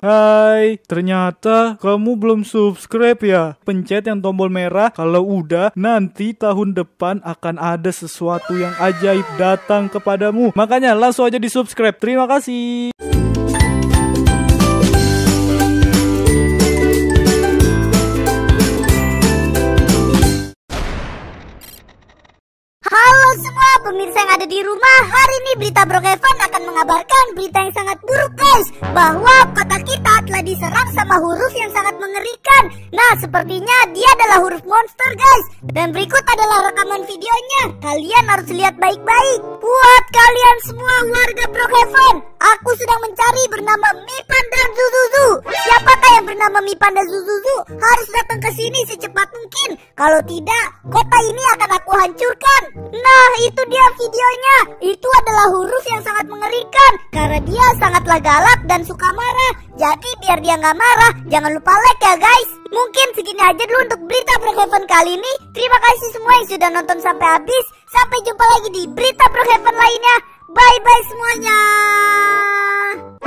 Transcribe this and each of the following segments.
Hai, ternyata kamu belum subscribe ya? Pencet yang tombol merah. Kalau udah, nanti tahun depan akan ada sesuatu yang ajaib datang kepadamu. Makanya langsung aja di subscribe. Terima kasih. Semua pemirsa yang ada di rumah. Hari ini Berita Brokevan akan mengabarkan berita yang sangat buruk guys. Bahwa kota kita telah diserang sama huruf yang sangat mengerikan. Nah sepertinya dia adalah huruf monster guys. Dan berikut adalah rekaman videonya. Kalian harus lihat baik-baik. Buat kalian semua warga Brokevan Aku sedang mencari bernama Mipan dan Zuzuzu. Siapakah yang bernama Mipan dan Zuzuzu? Harus datang ke sini secepat mungkin. Kalau tidak kota ini akan aku hancurkan. Nah itu dia videonya. Itu adalah huruf yang sangat mengerikan Karena dia sangatlah galak dan suka marah. Jadi biar dia nggak marah Jangan lupa like ya guys. Mungkin segini aja dulu untuk berita Brookhaven kali ini. Terima kasih semua yang sudah nonton sampai habis. Sampai jumpa lagi di berita Brookhaven lainnya Bye bye semuanya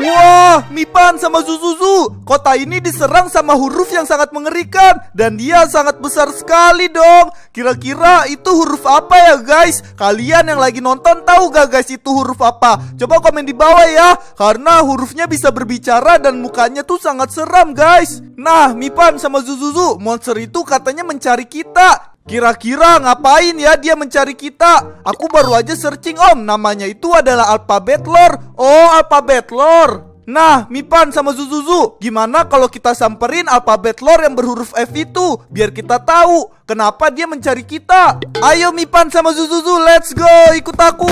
Wah, Mipan sama Zuzuzu, kota ini diserang sama huruf yang sangat mengerikan dan dia sangat besar sekali dong. Kira-kira itu huruf apa ya guys? Kalian yang lagi nonton tahu gak guys itu huruf apa? Coba komen di bawah ya, karena hurufnya bisa berbicara dan mukanya tuh sangat seram guys. Nah, Mipan sama Zuzuzu, monster itu katanya mencari kita. Kira-kira ngapain ya dia mencari kita? Aku baru aja searching om, namanya itu adalah alphabet lore. Oh, alphabet lore. Nah, Mipan sama Zuzuzu, gimana kalau kita samperin alphabet lore yang berhuruf F itu? Biar kita tahu kenapa dia mencari kita. Ayo Mipan sama Zuzuzu, let's go, ikut aku.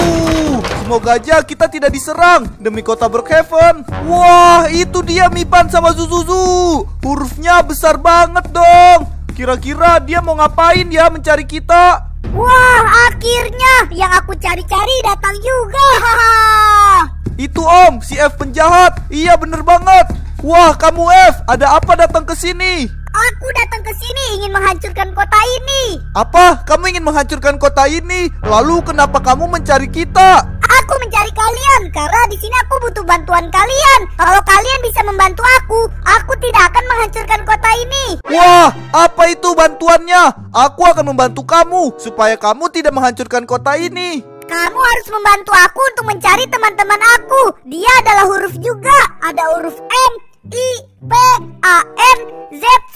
Semoga aja kita tidak diserang demi kota Brookhaven. Wah, itu dia Mipan sama Zuzuzu. Hurufnya besar banget dong. Kira-kira dia mau ngapain ya mencari kita? Wah akhirnya yang aku cari-cari datang juga Itu om, si F penjahat. Iya bener banget. Wah kamu F, ada apa datang ke sini? Aku datang ke sini ingin menghancurkan kota ini Apa? Kamu ingin menghancurkan kota ini? Lalu kenapa kamu mencari kita? Aku mencari kalian karena di sini aku butuh bantuan kalian. Kalau kalian bisa membantu aku, aku tidak akan menghancurkan kota ini. Wah, apa itu bantuannya? Aku akan membantu kamu supaya kamu tidak menghancurkan kota ini. Kamu harus membantu aku untuk mencari teman-teman aku. Dia adalah huruf juga. Ada huruf M, I, P, A,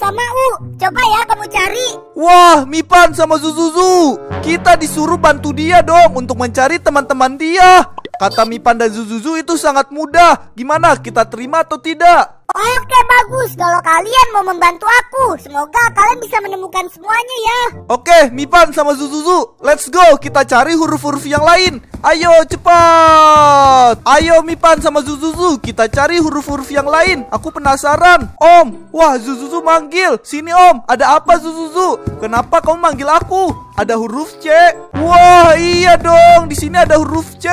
sama U. Coba ya kamu cari. Wah, Mipan sama Zuzuzu. Kita disuruh bantu dia dong untuk mencari teman-teman dia. Kata Mipan dan Zuzuzu itu sangat mudah. Gimana, kita terima atau tidak? Oke bagus, kalau kalian mau membantu aku, semoga kalian bisa menemukan semuanya ya. Oke, Mipan sama Zuzuzu, let's go. Kita cari huruf-huruf yang lain. Ayo, cepat. Ayo, Mipan sama Zuzuzu, kita cari huruf-huruf yang lain. Aku penasaran. Om, wah Zuzuzu manggil. Sini Om, ada apa Zuzuzu? Kenapa kamu manggil aku? Ada huruf C. Wah, iya dong. Di sini ada huruf C.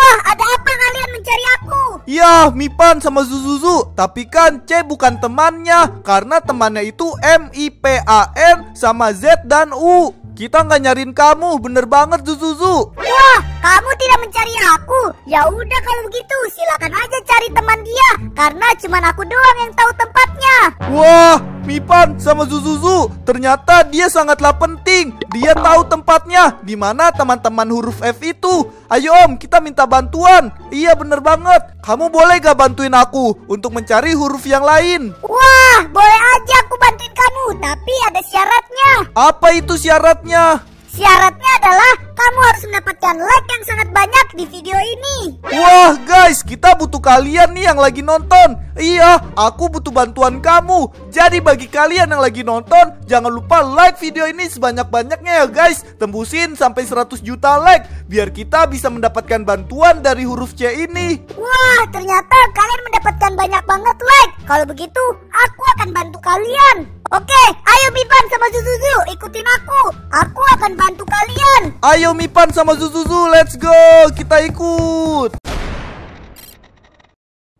Wah, ada apa kalian mencari aku? Ya, Mipan sama Zuzuzu. Tapi kan C bukan temannya, karena temannya itu M I P A N sama Z dan U. Kita nggak nyariin kamu, bener banget Zuzuzu. Wah, kamu tidak mencari aku? Ya udah kalau begitu, silakan aja cari teman dia, karena cuma aku doang yang tahu tempatnya. Wah, Mipan sama Zuzuzu, ternyata dia sangatlah penting. Dia tahu tempatnya, di mana teman-teman huruf F itu. Ayo Om, kita minta bantuan. Iya bener banget. Kamu boleh gak bantuin aku untuk mencari huruf yang lain? Wah, boleh aja aku bantuin kamu, tapi ada syaratnya. Apa itu syaratnya? Syaratnya adalah kamu harus mendapatkan like yang sangat banyak di video ini. Wah guys, kita butuh kalian nih yang lagi nonton Iya, aku butuh bantuan kamu Jadi bagi kalian yang lagi nonton Jangan lupa like video ini sebanyak-banyaknya ya guys Tembusin sampai 100 juta like Biar kita bisa mendapatkan bantuan dari huruf C ini Wah, ternyata kalian mendapatkan banyak banget like. Kalau begitu, aku akan bantu kalian. Oke, ayo Biban sama Zuzuzu, ikutin aku. Aku akan bantu kalian. Ayo Mipan sama Zuzuzu, let's go Kita ikut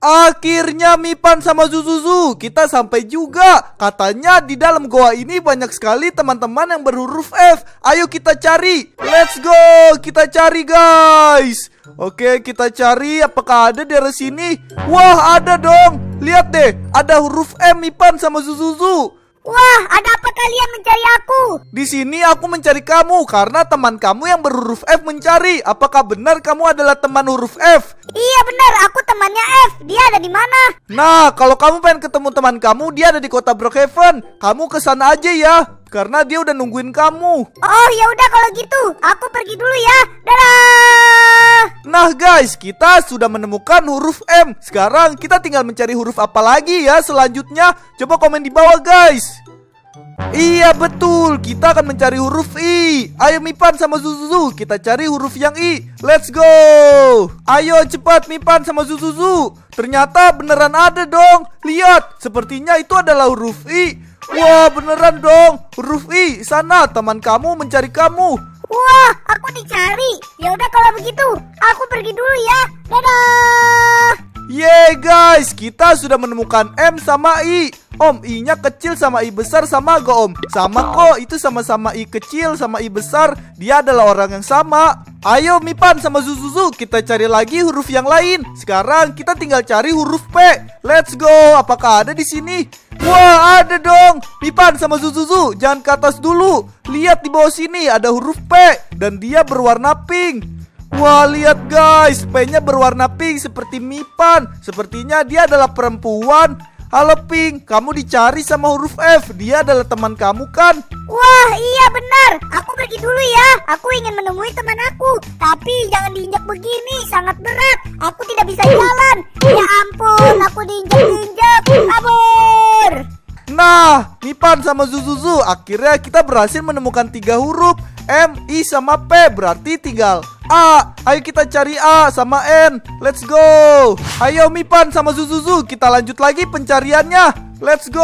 Akhirnya Mipan sama Zuzuzu kita sampai juga. Katanya di dalam goa ini banyak sekali teman-teman yang berhuruf F. Ayo kita cari. Let's go. Kita cari guys. Oke, kita cari apakah ada di sini. Wah, ada dong. Lihat deh, ada huruf M Mipan sama Zuzuzu. Wah, ada apa kalian mencari aku? Di sini aku mencari kamu karena teman kamu yang berhuruf F mencari. Apakah benar kamu adalah teman huruf F? Iya benar, temannya F. Dia ada di mana? Nah, kalau kamu pengen ketemu teman kamu, dia ada di kota Brookhaven. Kamu ke sana aja ya, karena dia udah nungguin kamu. Oh, ya udah kalau gitu. Aku pergi dulu ya. Dadah. Nah guys, kita sudah menemukan huruf M. Sekarang kita tinggal mencari huruf apa lagi ya selanjutnya. Coba komen di bawah guys. Iya betul, kita akan mencari huruf I. Ayo Mipan sama Zuzuzu, kita cari huruf yang I. Let's go. Ayo cepat Mipan sama Zuzuzu. Ternyata beneran ada dong. Lihat, sepertinya itu adalah huruf I. Wah beneran dong. Huruf I, sana. Teman kamu mencari kamu. Wah, aku dicari. Ya udah kalau begitu, aku pergi dulu ya. Dadah. Yeay guys, kita sudah menemukan M sama I. Om, I-nya kecil sama I besar sama gak om? Sama kok, itu sama-sama I kecil sama I besar. Dia adalah orang yang sama. Ayo Mipan sama Zuzuzu, kita cari lagi huruf yang lain. Sekarang kita tinggal cari huruf P. Let's go, apakah ada di sini? Wah ada dong. Mipan sama Zuzuzu, jangan ke atas dulu. Lihat di bawah sini ada huruf P. Dan dia berwarna pink Wah lihat guys, P-nya berwarna pink seperti Mipan. Sepertinya dia adalah perempuan. Halo Pink, kamu dicari sama huruf F. Dia adalah teman kamu kan? Wah, iya benar. Aku pergi dulu ya. Aku ingin menemui teman aku. Tapi jangan diinjak begini, sangat berat. Aku tidak bisa jalan. Ya ampun, aku diinjak-injak. Kabur. Nah, Mipan sama Zuzuzu, akhirnya kita berhasil menemukan tiga huruf M, I, sama P. Berarti tinggal A. Ayo kita cari A sama N. Let's go. Ayo Mipan sama Zuzuzu, kita lanjut lagi pencariannya. Let's go.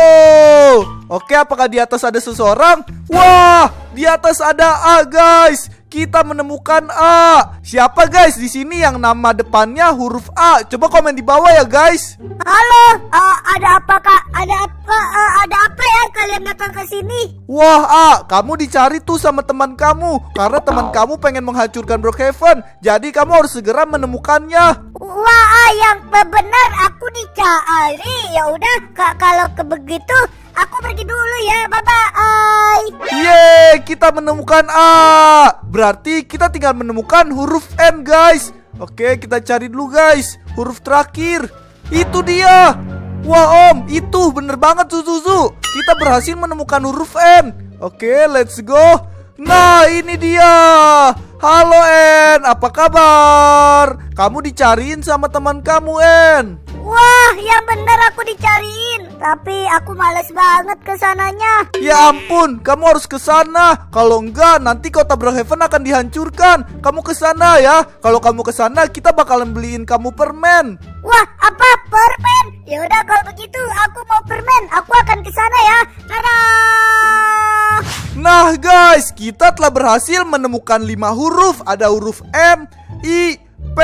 Oke, apakah di atas ada seseorang? Wah, di atas ada A, guys. Kita menemukan A. Siapa guys di sini yang nama depannya huruf A? Coba komen di bawah ya, guys. Halo, uh, ada apa kak? Ada apa? Uh, ada apa ya kalian datang ke sini? Wah, A, kamu dicari tuh sama teman kamu karena teman kamu pengen menghancurkan Brookhaven. Jadi kamu harus segera menemukannya. Wah, ah, yang benar aku dicari. Ya udah, kak kalau ke begitu aku pergi dulu ya. Bye bye. Yeay, kita menemukan A. Berarti kita tinggal menemukan huruf N, guys. Oke, kita cari dulu, guys. Huruf terakhir. Itu dia. Wah, Om, itu bener banget Zuzuzu. Kita berhasil menemukan huruf N. Oke, let's go. Nah, ini dia. Halo N, apa kabar? Kamu dicariin sama teman kamu, N. Wah, yang benar aku dicariin. Tapi aku males banget ke sananya. Ya ampun, kamu harus ke sana. Kalau enggak, nanti kota Brookhaven akan dihancurkan. Kamu ke sana ya. Kalau kamu ke sana, kita bakalan beliin kamu permen. Wah, apa permen? Ya udah kalau begitu aku mau permen. Aku akan ke sana ya. Dadah. Nah guys, kita telah berhasil menemukan lima huruf. Ada huruf M, I, P,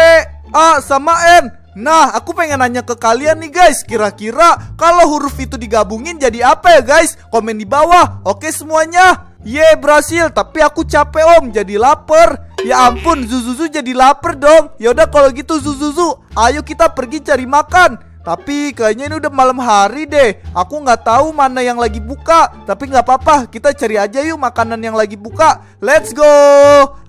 A, sama N. Nah, aku pengen nanya ke kalian nih guys, kira-kira kalau huruf itu digabungin jadi apa ya guys? Komen di bawah. Oke semuanya. Ye berhasil, tapi aku capek om, jadi lapar. Ya ampun, Zuzuzu jadi lapar dong. Yaudah kalau gitu Zuzuzu, ayo kita pergi cari makan. Tapi kayaknya ini udah malam hari deh. Aku nggak tahu mana yang lagi buka. Tapi nggak apa-apa, kita cari aja yuk makanan yang lagi buka. Let's go.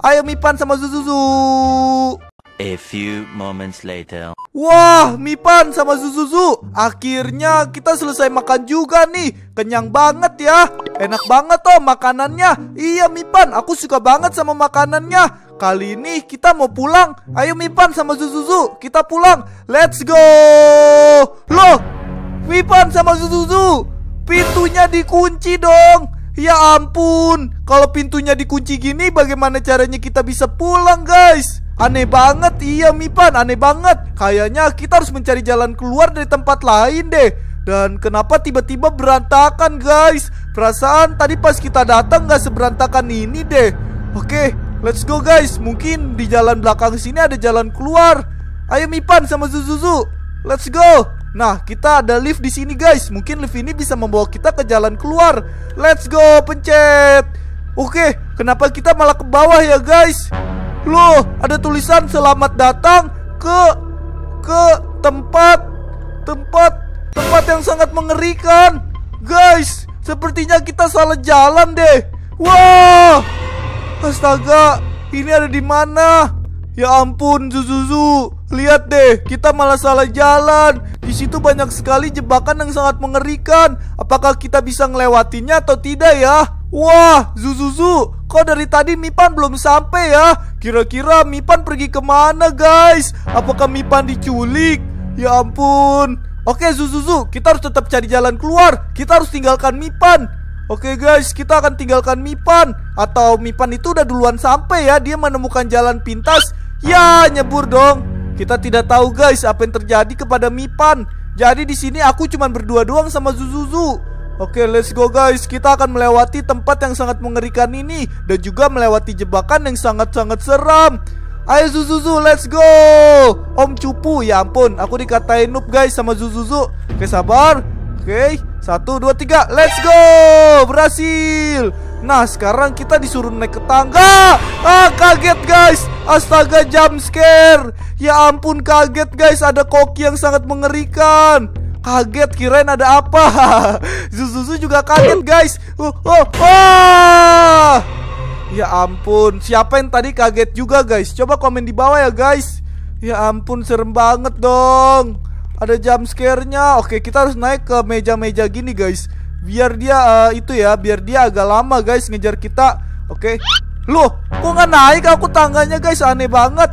Ayo Mipan sama Zuzuzu. A few moments later. Wah, Mipan sama Zuzuzu. Akhirnya kita selesai makan juga nih. Kenyang banget ya. Enak banget tuh makanannya. Iya Mipan, aku suka banget sama makanannya. Kali ini kita mau pulang. Ayo Mipan sama Zuzuzu, kita pulang. Let's go. Loh, Mipan sama Zuzuzu, pintunya dikunci dong. Ya ampun, kalau pintunya dikunci gini bagaimana caranya kita bisa pulang guys? Aneh banget, iya Mipan, aneh banget. Kayaknya kita harus mencari jalan keluar dari tempat lain deh. Dan kenapa tiba-tiba berantakan guys? Perasaan tadi pas kita datang gak seberantakan ini deh. Oke, let's go guys. Mungkin di jalan belakang sini ada jalan keluar. Ayo Mipan sama Zuzuzu. Let's go. Nah, kita ada lift di sini guys. Mungkin lift ini bisa membawa kita ke jalan keluar. Let's go, pencet. Oke, kenapa kita malah ke bawah ya guys? Loh, ada tulisan selamat datang ke ke tempat tempat tempat yang sangat mengerikan. Guys, sepertinya kita salah jalan deh. Wah! Astaga, ini ada di mana? Ya ampun, Zuzuzu. Lihat deh, kita malah salah jalan. Di situ banyak sekali jebakan yang sangat mengerikan. Apakah kita bisa ngelewatinya atau tidak ya? Wah, Zuzuzu, kok dari tadi Mipan belum sampai ya? Kira-kira Mipan pergi ke mana guys? Apakah Mipan diculik? Ya ampun. Oke Zuzuzu, kita harus tetap cari jalan keluar. Kita harus tinggalkan Mipan. Oke guys, kita akan tinggalkan Mipan. Atau Mipan itu udah duluan sampai ya? Dia menemukan jalan pintas. Ya, nyebur dong. Kita tidak tahu guys apa yang terjadi kepada Mipan. Jadi di sini aku cuma berdua doang sama Zuzuzu. Oke, let's go guys. Kita akan melewati tempat yang sangat mengerikan ini dan juga melewati jebakan yang sangat-sangat seram. Ayo Zuzuzu, let's go. Om cupu, ya ampun, aku dikatain noob guys sama Zuzuzu. Oke, sabar. Oke, satu, dua, tiga, let's go. Berhasil. Nah, sekarang kita disuruh naik ke tangga. Ah, kaget guys. Astaga, jump scare. Ya ampun, kaget guys. Ada koki yang sangat mengerikan. Kaget kirain ada apa? Zuzuzu juga kaget guys. Oh, oh, oh. Ya ampun Siapa yang tadi kaget juga guys? Coba komen di bawah ya guys. Ya ampun serem banget dong. Ada jump scare-nya. Oke kita harus naik ke meja-meja gini guys. Biar dia uh, itu ya Biar dia agak lama guys ngejar kita. Oke. Loh kok nggak naik aku tangganya guys? Aneh banget.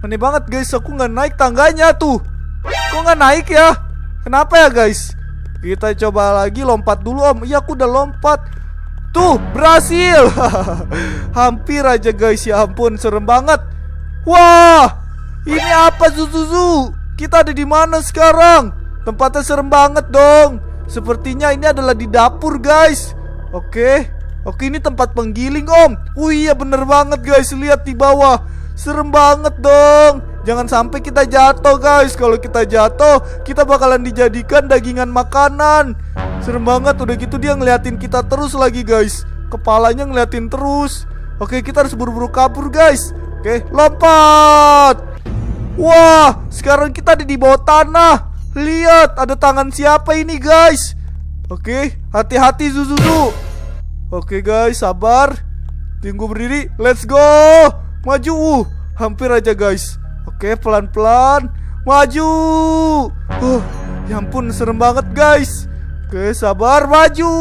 Aneh banget guys. Aku nggak naik tangganya tuh. Kok nggak naik ya Kenapa ya guys? Kita coba lagi lompat dulu om. Iya aku udah lompat. Tuh berhasil. Hampir aja guys. Ya ampun serem banget. Wah Ini apa Zuzuzu? Kita ada di mana sekarang? Tempatnya serem banget dong. Sepertinya ini adalah di dapur guys. Oke. Oke ini tempat penggiling om. Oh iya bener banget guys. Lihat di bawah. Serem banget dong Jangan sampai kita jatuh guys. Kalau kita jatuh Kita bakalan dijadikan dagingan makanan. Serem banget Udah gitu dia ngeliatin kita terus lagi guys. Kepalanya ngeliatin terus. Oke kita harus buru-buru kabur guys. Oke lompat. Wah sekarang kita ada di bawah tanah. Lihat ada tangan siapa ini guys? Oke hati-hati Zuzuzu. Oke guys sabar. Tunggu berdiri. Let's go. Maju. Uh, Hampir aja guys Oke, pelan-pelan. Maju. Uh, ya ampun, serem banget, guys. Oke, sabar, maju.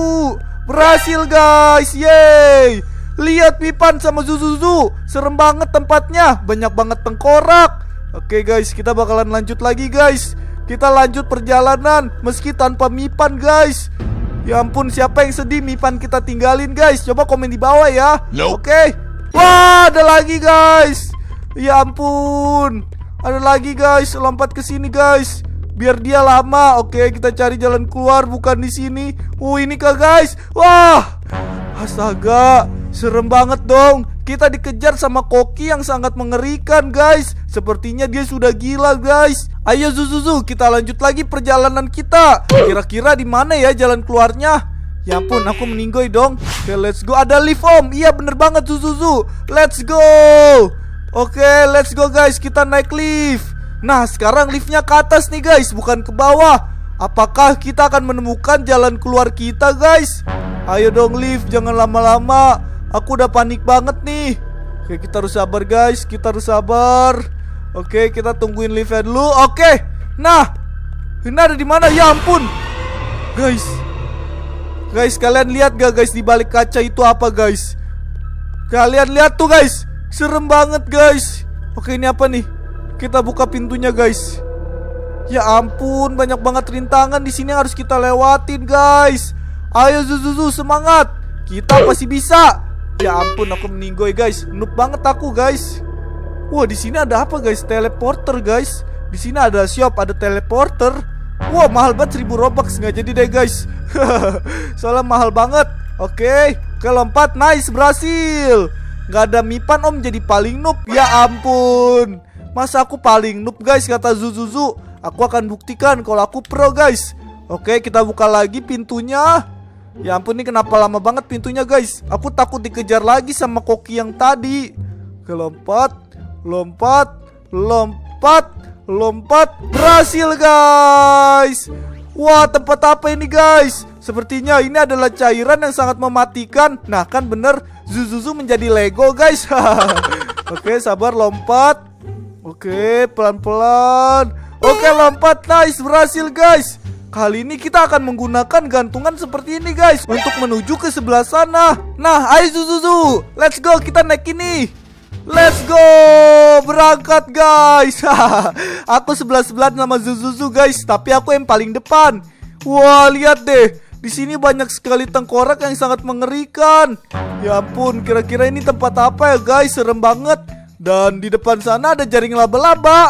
Berhasil, guys. Yeay. Lihat Pipan sama Zuzuzu. Serem banget tempatnya. Banyak banget tengkorak. Oke, guys, kita bakalan lanjut lagi, guys. Kita lanjut perjalanan meski tanpa Mipan, guys. Ya ampun, siapa yang sedih Mipan kita tinggalin, guys? Coba komen di bawah ya. Nope. Oke. Wah, ada lagi, guys. Ya ampun. Ada lagi guys, lompat ke sini guys. Biar dia lama. Oke, kita cari jalan keluar bukan di sini. Oh, ini kah guys? Wah. Astaga, serem banget dong. Kita dikejar sama koki yang sangat mengerikan guys. Sepertinya dia sudah gila guys. Ayo Zuzuzu, kita lanjut lagi perjalanan kita. Kira-kira di mana ya jalan keluarnya? Ya ampun, aku meninggoy dong. Oke, let's go. Ada lift om. Iya bener banget Zuzuzu. Let's go. Oke, let's go guys. Kita naik lift. Nah, sekarang liftnya ke atas nih guys, bukan ke bawah. Apakah kita akan menemukan jalan keluar kita guys? Ayo dong lift, jangan lama-lama. Aku udah panik banget nih. Oke, kita harus sabar guys. Kita harus sabar. Oke, kita tungguin liftnya dulu. Oke. Nah, ini ada di mana? Ya ampun. Guys. Guys, kalian lihat gak guys di balik kaca itu apa guys? Kalian lihat tuh guys. Serem banget guys. Oke ini apa nih? Kita buka pintunya guys. Ya ampun banyak banget rintangan di sini harus kita lewatin guys. Ayo Zuzuzu semangat. Kita pasti bisa. Ya ampun aku meninggoy guys. Noob banget aku guys. Wah di sini ada apa guys? Teleporter guys. Di sini ada shop ada teleporter. Wah mahal banget 1000 robux. Nggak jadi deh guys. Soalnya mahal banget. Oke Oke lompat nice berhasil Gak ada Mipan om jadi paling noob. Ya ampun. Masa aku paling noob guys kata Zuzuzu. Aku akan buktikan kalau aku pro guys. Oke kita buka lagi pintunya. Ya ampun ini kenapa lama banget pintunya guys? Aku takut dikejar lagi sama koki yang tadi. Oke lompat Lompat Lompat Lompat. Berhasil guys. Wah tempat apa ini guys? Sepertinya ini adalah cairan yang sangat mematikan. Nah kan bener Zuzuzu menjadi Lego guys. Oke sabar lompat. Oke pelan-pelan. Oke lompat. Nice berhasil guys. Kali ini kita akan menggunakan gantungan seperti ini guys Untuk menuju ke sebelah sana. Nah ayo Zuzuzu. Let's go kita naik ini. Let's go. Berangkat guys. Aku sebelah-sebelah sama Zuzuzu guys Tapi aku yang paling depan. Wah lihat deh di sini banyak sekali tengkorak yang sangat mengerikan. Ya ampun, kira-kira ini tempat apa ya guys? Serem banget. Dan di depan sana ada jaring laba-laba.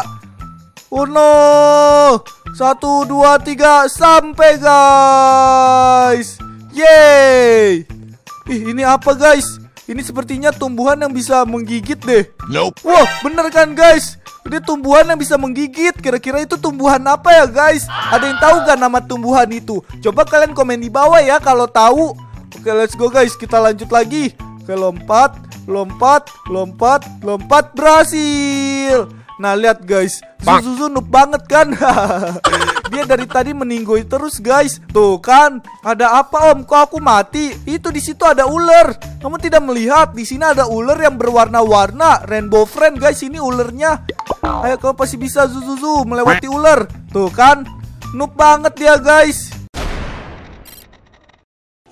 Oh no. Satu, dua, tiga, sampai guys. Yeay. Ih, ini apa guys? Ini sepertinya tumbuhan yang bisa menggigit deh. Nope. Wah, bener kan guys? Ini tumbuhan yang bisa menggigit. Kira-kira itu tumbuhan apa ya guys? Ada yang tahu gak nama tumbuhan itu? Coba kalian komen di bawah ya kalau tahu. Oke, let's go guys. Kita lanjut lagi. Oke, lompat, lompat, lompat, lompat berhasil. Nah, lihat guys. Suzuzu noob banget kan? Dia dari tadi meninggoy terus guys. Tuh kan, ada apa Om? Kok aku mati? Itu di situ ada ular. Kamu tidak melihat di sini ada ular yang berwarna-warna, rainbow friend guys. Ini ularnya. Ayo kau pasti bisa Zuzuzu melewati ular. Tuh kan, noob banget dia guys.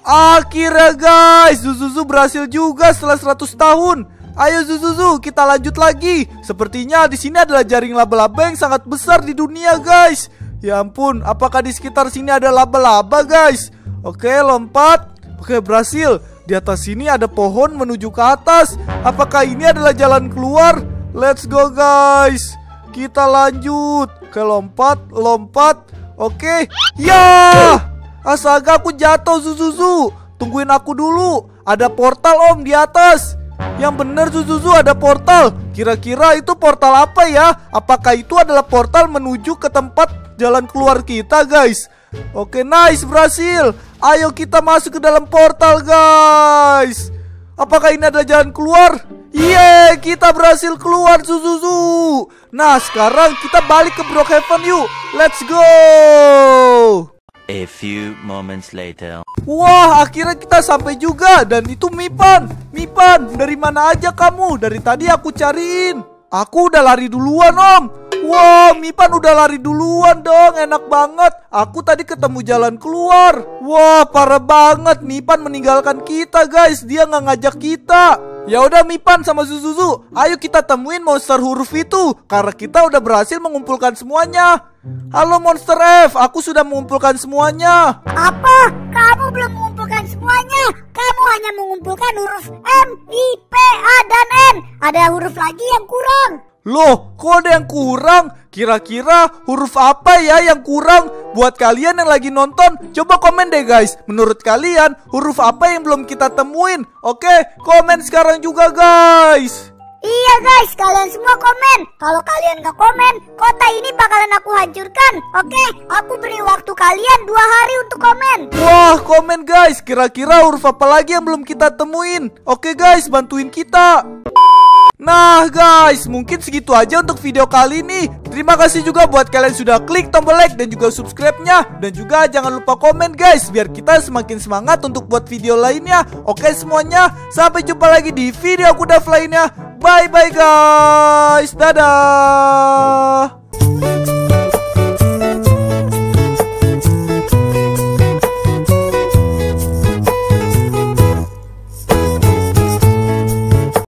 Akhirnya guys, Zuzuzu berhasil juga setelah 100 tahun. Ayo Zuzuzu, kita lanjut lagi. Sepertinya di sini adalah jaring laba-laba yang sangat besar di dunia, guys. Ya ampun, apakah di sekitar sini ada laba-laba, guys? Oke, lompat. Oke, berhasil. Di atas sini ada pohon menuju ke atas. Apakah ini adalah jalan keluar? Let's go, guys. Kita lanjut. Oke, lompat, lompat. Oke. Ya! Astaga, aku jatuh, Zuzuzu. Tungguin aku dulu. Ada portal, Om, di atas. Yang benar Zuzuzu ada portal Kira-kira itu portal apa ya? Apakah itu adalah portal menuju ke tempat jalan keluar kita guys? Oke nice berhasil Ayo kita masuk ke dalam portal guys Apakah ini adalah jalan keluar? Yeay kita berhasil keluar Zuzuzu Nah sekarang kita balik ke Brookhaven yuk Let's go A few moments later. Wah, akhirnya kita sampai juga dan itu Mipan. Mipan, dari mana aja kamu? Dari tadi aku cariin. Aku udah lari duluan, Om. Wah, Mipan udah lari duluan dong. Enak banget. Aku tadi ketemu jalan keluar. Wah, parah banget. Mipan meninggalkan kita, guys. Dia nggak ngajak kita. Ya udah Mipan sama Zuzuzu, ayo kita temuin monster huruf itu karena kita udah berhasil mengumpulkan semuanya. Halo Monster F, aku sudah mengumpulkan semuanya. Apa? Kamu belum mengumpulkan semuanya? Kamu hanya mengumpulkan huruf M, I, P, A, dan N. Ada huruf lagi yang kurang. Loh, kok ada yang kurang? Kira-kira huruf apa ya yang kurang? Buat kalian yang lagi nonton, coba komen deh guys. Menurut kalian, huruf apa yang belum kita temuin? Oke, komen sekarang juga guys. Iya guys, kalian semua komen. Kalau kalian gak komen, kota ini bakalan aku hancurkan. Oke, aku beri waktu kalian dua hari untuk komen. Wah, komen guys. Kira-kira huruf apa lagi yang belum kita temuin? Oke guys, bantuin kita. Nah guys, mungkin segitu aja untuk video kali ini. Terima kasih juga buat kalian sudah klik tombol like dan juga subscribe-nya. Dan juga jangan lupa komen guys Biar kita semakin semangat untuk buat video lainnya. Oke semuanya, sampai jumpa lagi di video kuda lainnya. Bye bye guys, dadah